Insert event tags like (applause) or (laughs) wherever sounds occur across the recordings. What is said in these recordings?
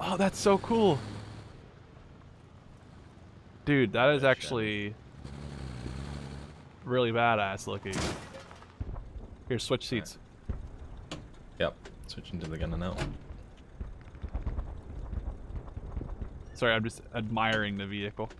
Oh, that's so cool. Dude, that is actually really badass looking. Here, switch seats. Yep. Switching to the gunner now. Sorry, I'm just admiring the vehicle.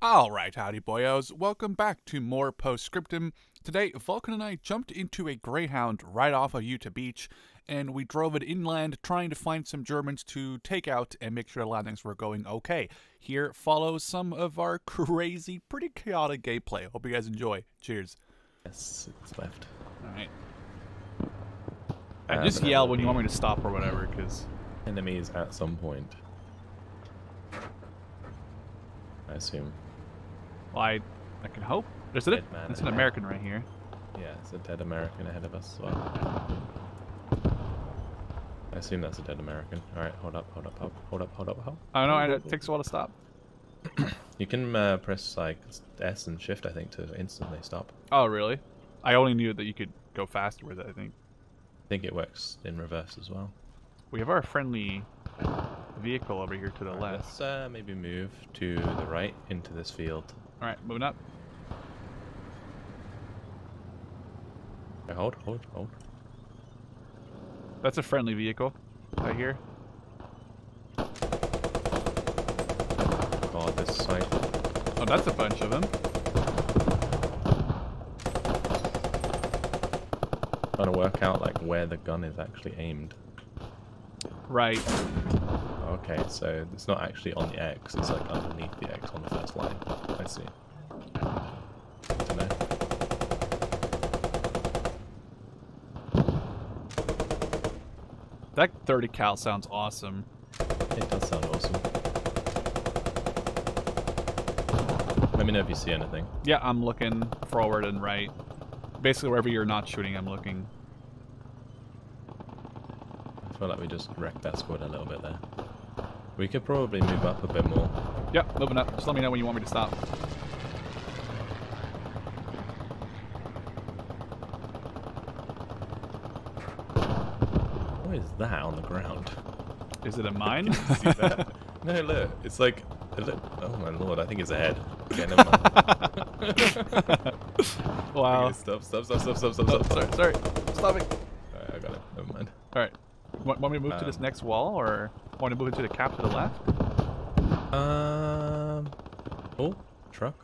All right, howdy boyos. Welcome back to more Post Scriptum. Today, Vulcan and I jumped into a Greyhound right off of Utah Beach, and we drove it inland trying to find some Germans to take out and make sure the landings were going okay. Here follows some of our (laughs) crazy, pretty chaotic gameplay. Hope you guys enjoy. Cheers. Yes, it's left. All right. And Um, just yell when you want me to stop or whatever, because Enemies at some point. I assume. Well, I, I can hope. There's a, Dead it's an. American right here. Yeah, it's a dead American ahead of us as well. I assume that's a dead American. Alright, hold up, hold up, hold up, hold up, hold up, hold up. I don't know. I- It takes a while to stop. You can uh, press like S and Shift, I think, to instantly stop. Oh, really? I only knew that you could go faster with it. I think I think it works in reverse as well. we have our friendly vehicle over here to the Alright, left. Let's uh, maybe move to the right into this field. All right, moving up. Hold, hold, hold. That's a friendly vehicle right here. God, oh, this side. Oh, that's a bunch of them. Trying to work out like where the gun is actually aimed. Right. Okay, so it's not actually on the X, it's like underneath the X on the first line. I see. That 30 cal sounds awesome. It does sound awesome. Let me know if you see anything. Yeah, I'm looking forward and right. Basically, wherever you're not shooting, I'm looking. I feel like we just wrecked that squad a little bit there. We could probably move up a bit more. Yep, moving up. Just let me know when you want me to stop. What is that on the ground? Is it a mine? (laughs) See that? no, look. It's like. it look- oh my lord, I think it's a head. Okay, never mind. (laughs) wow. Okay, stop, stop, stop, stop, stop, stop, Oh, stop. sorry, sorry. Stopping. Alright, I got it. Never mind. All right. Want, want me to move to this Um, next wall, or want to move into the cap to the left? Um. Oh, truck.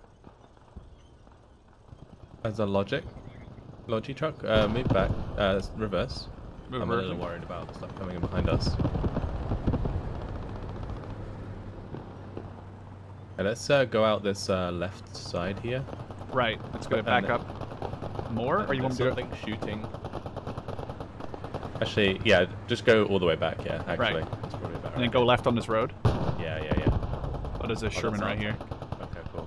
As a logic. Logi truck. Uh, move back. Uh, reverse. Move I'm a little worried about the stuff coming in behind us. Okay, let's uh, go out this uh, left side here. Right. Let's go back up more, or you want to? something shooting? Actually, yeah, just go all the way back. Yeah, actually, Right. that's probably better. And then go left on this road. Yeah, yeah, yeah. Oh, there's a Sherman right here. Okay, cool.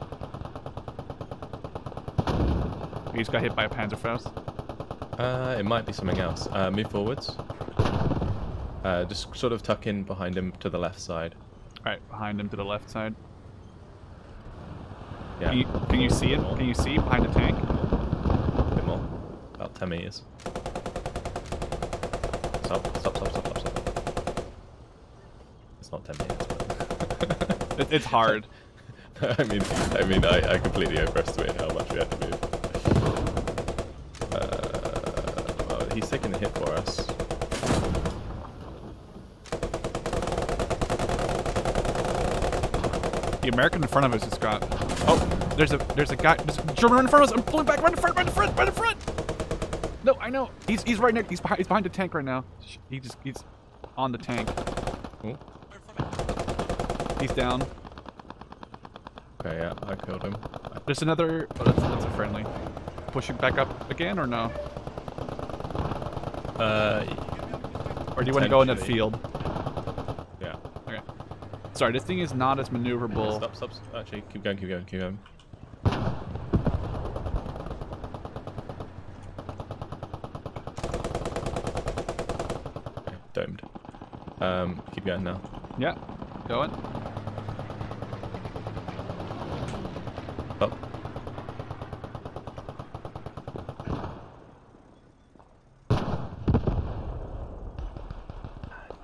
He just got hit by a Panzerfaust. Uh, it might be something else. Uh, move forwards. Uh, just sort of tuck in behind him to the left side. All right, behind him to the left side. Yeah. Can you, can you see it? Can you see behind the tank? A bit more. About 10 meters. Stop, stop, stop, stop, stop, stop. It's not 10 meters, but... (laughs) It, it's hard. (laughs) I mean, I mean, I, I completely overestimated how much we had to move. Uh, well, he's taking a hit for us. The American in front of us has got. Oh, there's a there's a guy. There's a German right in front of us. I'm pulling back. Right in front. Right in front. Right in front. No, I know. He's he's right next. He's behind. He's behind the tank right now. He just he's on the tank. He's down. okay, yeah, I killed him. There's another. Oh, that's, that's a friendly. Pushing back up again or no? Uh, Or do you want to go in Potentially. field? yeah. Okay. Sorry, this thing is not as maneuverable. Stop, stop, stop. Actually, keep going, keep going, keep going. Okay, domed. Um, keep going now. Yeah, going.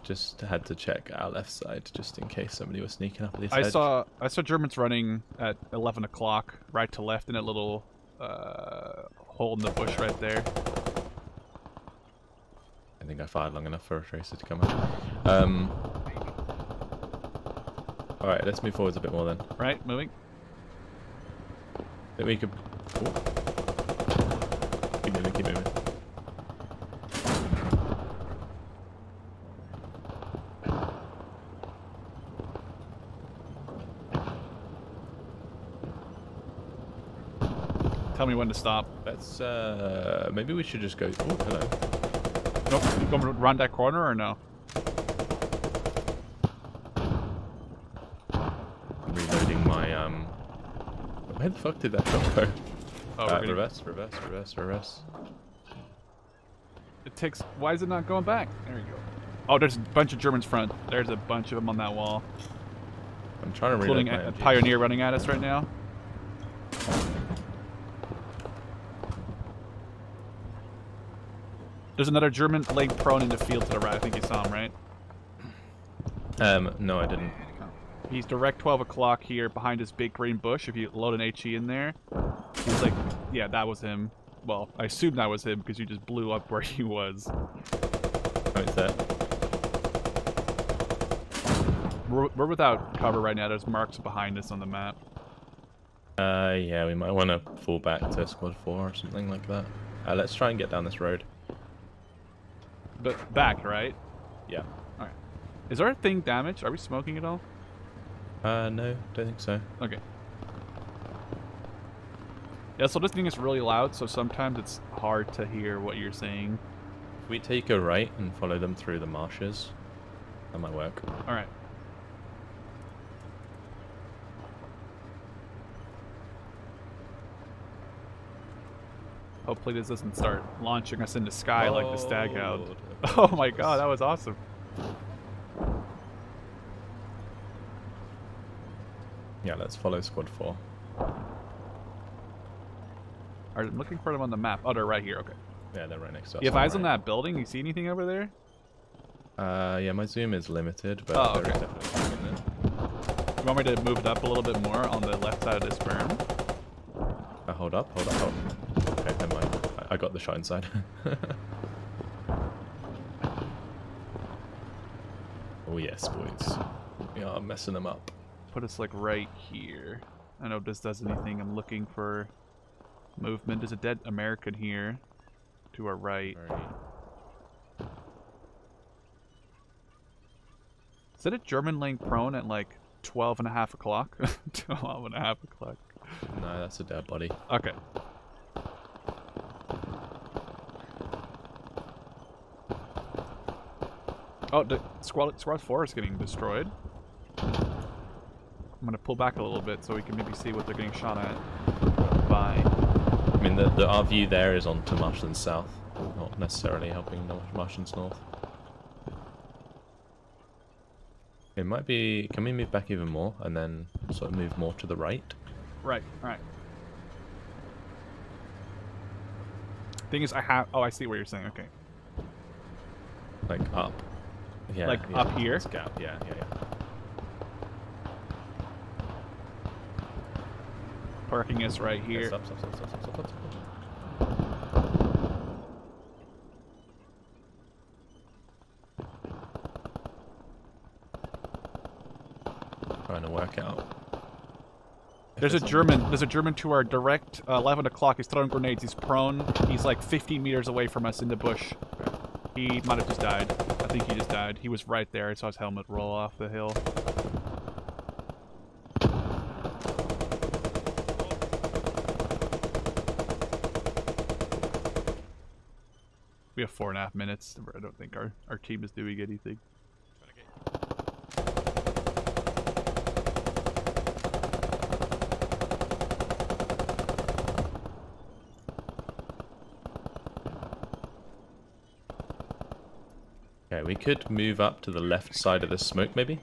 Just had to check our left side just in case somebody was sneaking up this I hedge. saw I saw Germans running at 11 o'clock, right to left in a little uh, hole in the bush right there. I think I fired long enough for a tracer to come up. Um. All right, let's move forwards a bit more then. Right, moving. I think we could. Ooh. Keep moving, keep moving. Tell me when to stop. Let's. uh Maybe we should just go. Oh, hello. Nope. You going to run that corner or no? I'm reloading my um. Where the fuck did that truck go? Oh, Uh, gonna- reverse, reverse, reverse, reverse. It takes. Why is it not going back? There you go. Oh, there's a bunch of Germans front. There's a bunch of them on that wall, I'm trying to reload including a, a pioneer running at us right now. There's another German laying prone in the field to the right. I think you saw him, right? Um, no, I didn't. He's direct 12 o'clock here behind his big green bush. If you load an HE in there, he's like, yeah, that was him. Well, I assume that was him because you just blew up where (laughs) he was. Oh, it's there. We're, we're without cover right now. There's marks behind us on the map. Uh, yeah, we might want to fall back to squad four or something like that. Uh, let's try and get down this road. But back, right? Yeah. All right. Is our thing damaged? Are we smoking at all? Uh, no, don't think so. Okay. Yeah, so this thing is really loud, so sometimes it's hard to hear what you're saying. If we take a right and follow them through the marshes, that might work. All right. Hopefully this doesn't start launching us into sky like the Staghound. Oh (laughs) my god, that was awesome. Yeah, let's follow squad four. Alright, I'm looking for them on the map. Oh, they're right here. Okay. Yeah, they're right next to us. You have eyes on that building? You see anything over there? Uh, yeah, my zoom is limited, but Oh, there is okay. definitely something there. You want me to move it up a little bit more on the left side of this berm? Uh, hold up, hold up, hold up. Okay, never mind. I, got the shot inside. (laughs) oh yes, boys. We are messing them up. Put us like right here. I don't know if this does anything. I'm looking for movement. There's a dead American here to our right. Very- Is that a German laying prone at like 12 and a half o'clock? (laughs) 12 and a half o'clock. No, that's a dead body. Okay. Oh, the squad, squad 4 is getting destroyed. I'm gonna pull back a little bit so we can maybe see what they're getting shot at by. I mean, the, the our view there is onto Marshlands South, not necessarily helping Marshlands North. It might be. Can we move back even more and then sort of move more to the right? Right, right. Thing is, I have. Oh, I see what you're saying. Okay. Like up. Yeah. Like yeah, up here? Yeah, yeah, yeah. Parking us right Yeah, here. Stop, stop, stop, stop, stop, stop, stop. Trying to work out. There's a German. There's a German to our direct uh, 11 o'clock. He's throwing grenades. He's prone. He's like 15 meters away from us in the bush. He might have just died. I think he just died. He was right there. I saw his helmet roll off the hill. We have four and a half minutes. I don't think our, our team is doing anything. Okay, we could move up to the left side of the smoke, maybe.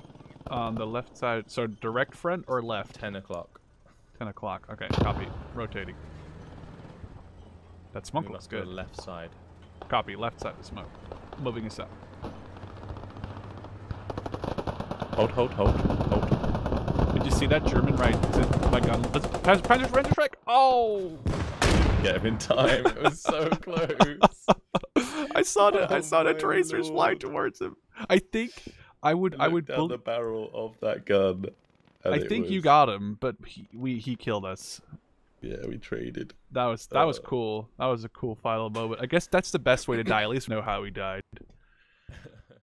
On the left side, so direct front or left? Ten o'clock. 10 o'clock. Okay, copy. Rotating. That smoke looks good. left side. Copy. Left side of the smoke. Moving us up. Hold, hold, hold, hold. Did you see that German right? My gun. Let's pass, pass, pass, strike. Oh! Get him in time. It was so (laughs) close. I saw the I Oh (laughs) saw the my tracers fly lord. towards him. I think I would I would down bel- the barrel of that gun. I it think you got him, but he, we he killed us. Yeah, we traded. That was that was Uh. cool. That was a cool final moment. I guess that's the best way to die. At least know how he died.